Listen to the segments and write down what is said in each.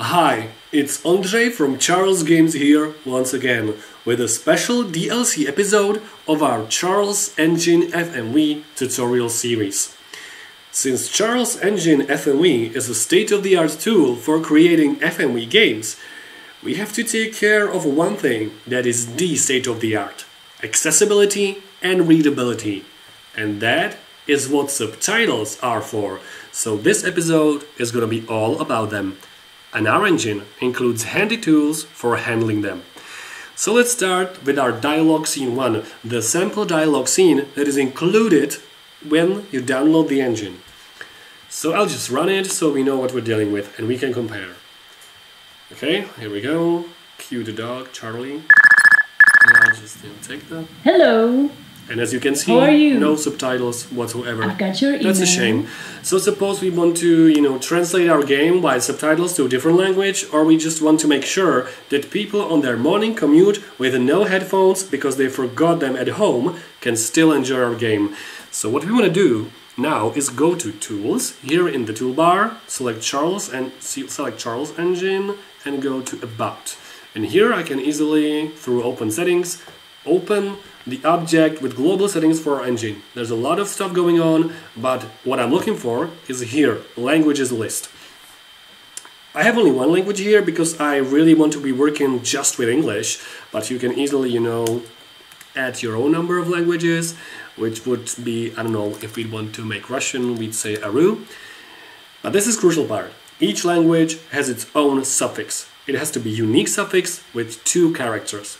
Hi, it's Andrei from Charles Games here once again with a special DLC episode of our Charles Engine FMV tutorial series. Since Charles Engine FMV is a state-of-the-art tool for creating FMV games, we have to take care of one thing that is the state-of-the-art accessibility and readability. And that is what subtitles are for. So this episode is gonna be all about them. And our engine includes handy tools for handling them. So let's start with our dialogue scene 1, the sample dialogue scene that is included when you download the engine. So I'll just run it so we know what we're dealing with and we can compare. Okay, here we go. Cue the dog, Charlie. And I'll just take that. Hello. And as you can see, you? no subtitles whatsoever. I've got your That's a shame. So suppose we want to, you know, translate our game by subtitles to a different language, or we just want to make sure that people on their morning commute with no headphones because they forgot them at home can still enjoy our game. So what we want to do now is go to Tools here in the toolbar, select Charles and select Charles Engine, and go to About. And here I can easily, through Open Settings, open the object with global settings for our engine. There's a lot of stuff going on, but what I'm looking for is here, languages list. I have only one language here because I really want to be working just with English, but you can easily, you know, add your own number of languages, which would be, I don't know, if we'd want to make Russian, we'd say Aru. But this is crucial part. Each language has its own suffix. It has to be unique suffix with two characters.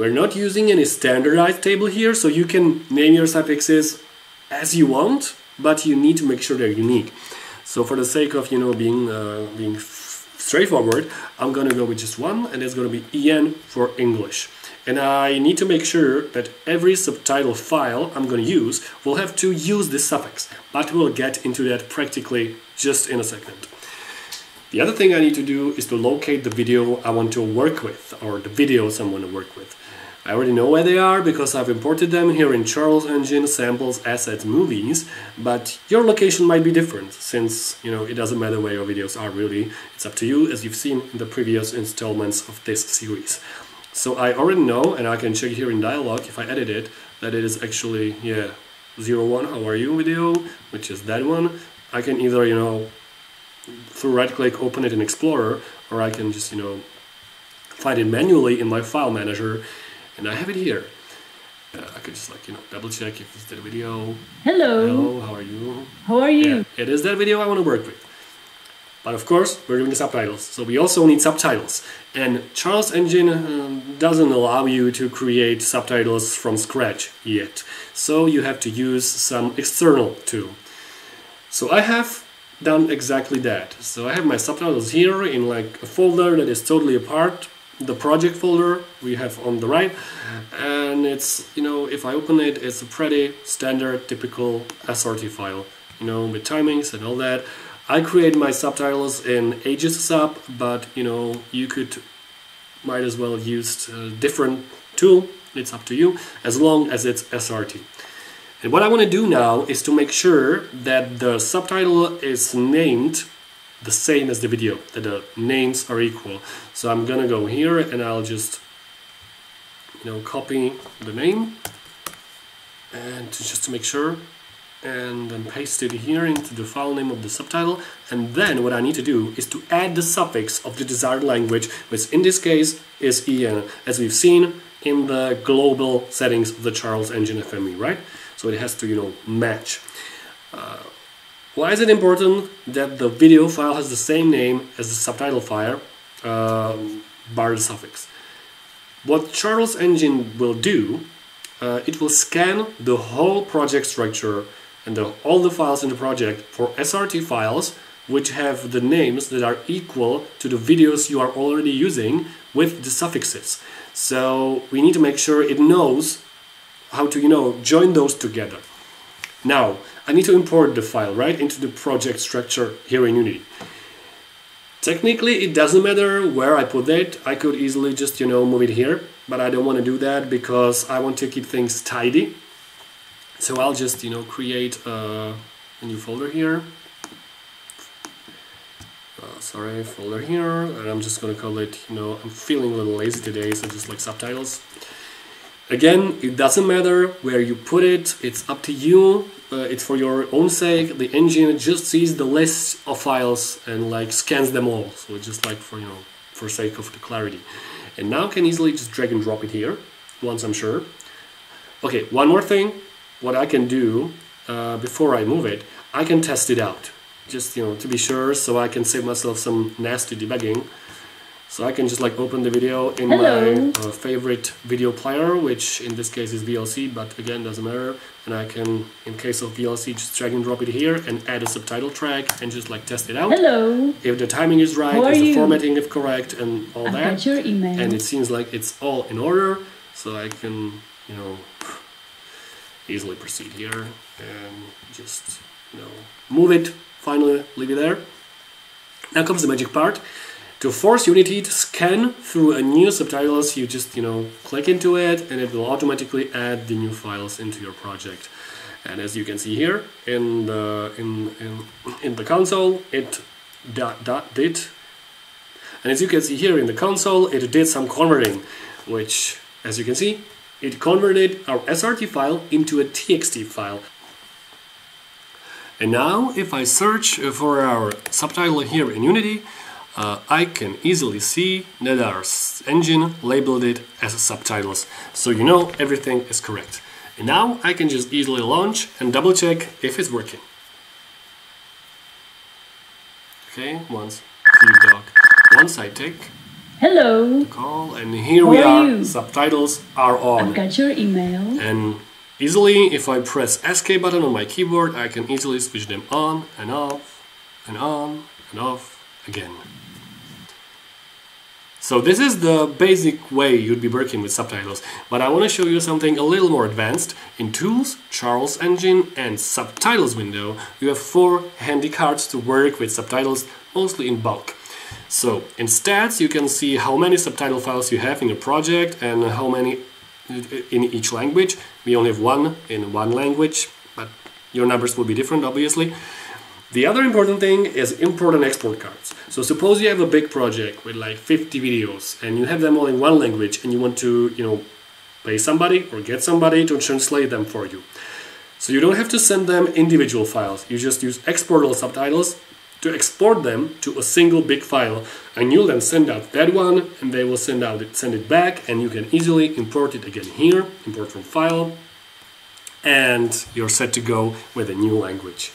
We're not using any standardized table here, so you can name your suffixes as you want, but you need to make sure they're unique. So for the sake of you know being uh, being straightforward, I'm gonna go with just one, and it's gonna be en for English. And I need to make sure that every subtitle file I'm gonna use will have to use this suffix, but we'll get into that practically just in a second. The other thing I need to do is to locate the video I want to work with, or the videos I want to work with. I already know where they are because I've imported them here in Charles Engine Samples Assets Movies, but your location might be different since, you know, it doesn't matter where your videos are really. It's up to you as you've seen in the previous installments of this series. So I already know, and I can check here in dialog if I edit it, that it is actually, yeah, 01 how are you video, which is that one. I can either, you know, through right click open it in Explorer or I can just you know find it manually in my file manager and I have it here. Uh, I could just like you know double check if it's that video. Hello. hello how are you? How are you? yeah it is that video I want to work with. But of course we're doing the subtitles so we also need subtitles. And Charles Engine um, doesn't allow you to create subtitles from scratch yet. So you have to use some external tool. So I have done exactly that. So I have my subtitles here in like a folder that is totally apart. The project folder we have on the right, and it's you know if I open it, it's a pretty standard, typical SRT file, you know with timings and all that. I create my subtitles in Aegisub, but you know you could might as well use a different tool. It's up to you, as long as it's SRT. And what I want to do now is to make sure that the subtitle is named the same as the video, that the names are equal. So I'm gonna go here and I'll just, you know, copy the name and to, just to make sure and then paste it here into the file name of the subtitle and then what I need to do is to add the suffix of the desired language which in this case is EN as we've seen in the global settings of the Charles Engine FMV right so it has to you know match uh, why is it important that the video file has the same name as the subtitle file uh, bar the suffix what Charles Engine will do uh, it will scan the whole project structure and the, all the files in the project for SRT files which have the names that are equal to the videos you are already using with the suffixes. So we need to make sure it knows how to, you know, join those together. Now, I need to import the file right into the project structure here in Unity. Technically, it doesn't matter where I put it. I could easily just, you know, move it here, but I don't want to do that because I want to keep things tidy. So I'll just, you know, create a, a new folder here. uh, sorry folder here and I'm just gonna call it you know I'm feeling a little lazy today so just like subtitles again it doesn't matter where you put it it's up to you uh, it's for your own sake. The engine just sees the list of files and like scans them all. So just like for you know for sake of the clarity. And now can easily just drag and drop it here once I'm sure. Okay one more thing what I can do uh, before I move it I can test it out. Just you know to be sure so I can save myself some nasty debugging so I can just like open the video in Hello. my uh, favorite video player which in this case is VLC but again doesn't matter and I can in case of VLC just drag and drop it here and add a subtitle track and just like test it out Hello. if the timing is right if the you? formatting is correct and all I've that got your email. and it seems like it's all in order so I can you know easily proceed here and just you know move it finally leave it there now comes the magic part to force Unity to scan through a new subtitles you just you know click into it and it will automatically add the new files into your project and as you can see here in the in in, in the console it dot, dot did and as you can see here in the console, it did some converting, which, as you can see, it converted our SRT file into a TXT file. And now, if I search for our subtitle here in Unity, uh, I can easily see that our engine labeled it as subtitles, so you know everything is correct. And now I can just easily launch and double check if it's working. Okay, once, feed dog. Once I take Hello. call and here How we are are, subtitles are on. I've got your email. And easily, if I press escape button on my keyboard, I can easily switch them on and off and on and off again. So this is the basic way you'd be working with subtitles, but I want to show you something a little more advanced. In Tools, Charles Engine and Subtitles window, you have four handy cards to work with subtitles, mostly in bulk. So in stats, you can see how many subtitle files you have in your project and how many in each language. We only have one in one language, but your numbers will be different, obviously. The other important thing is import and export cards. So suppose you have a big project with like 50 videos and you have them all in one language and you want to, you know, pay somebody or get somebody to translate them for you. So you don't have to send them individual files. You just use export all subtitles to export them to a single big file and you'll then send out that one and they will send out it, send it back and you can easily import it again here, import from file and you're set to go with a new language.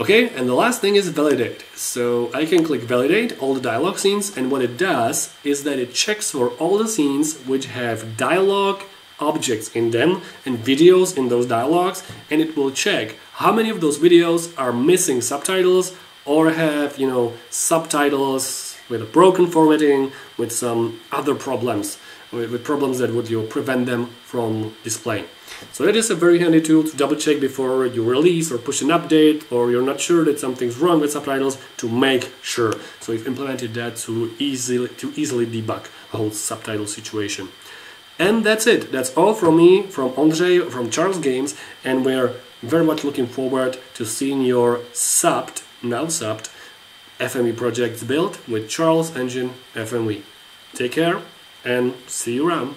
Okay, and the last thing is validate. So I can click validate all the dialogue scenes and what it does is that it checks for all the scenes which have dialogue objects in them and videos in those dialogues and it will check how many of those videos are missing subtitles or have, you know, subtitles with a broken formatting with some other problems with, problems that would you know, prevent them from displaying. So that is a very handy tool to double check before you release or push an update or you're not sure that something's wrong with subtitles to make sure. So we've implemented that to easily to easily debug a whole subtitle situation. And that's it. That's all from me, from Andre, from Charles Games, and we're very much looking forward to seeing your subbed, now subbed, FMV projects built with Charles Engine FMV. Take care and see you around.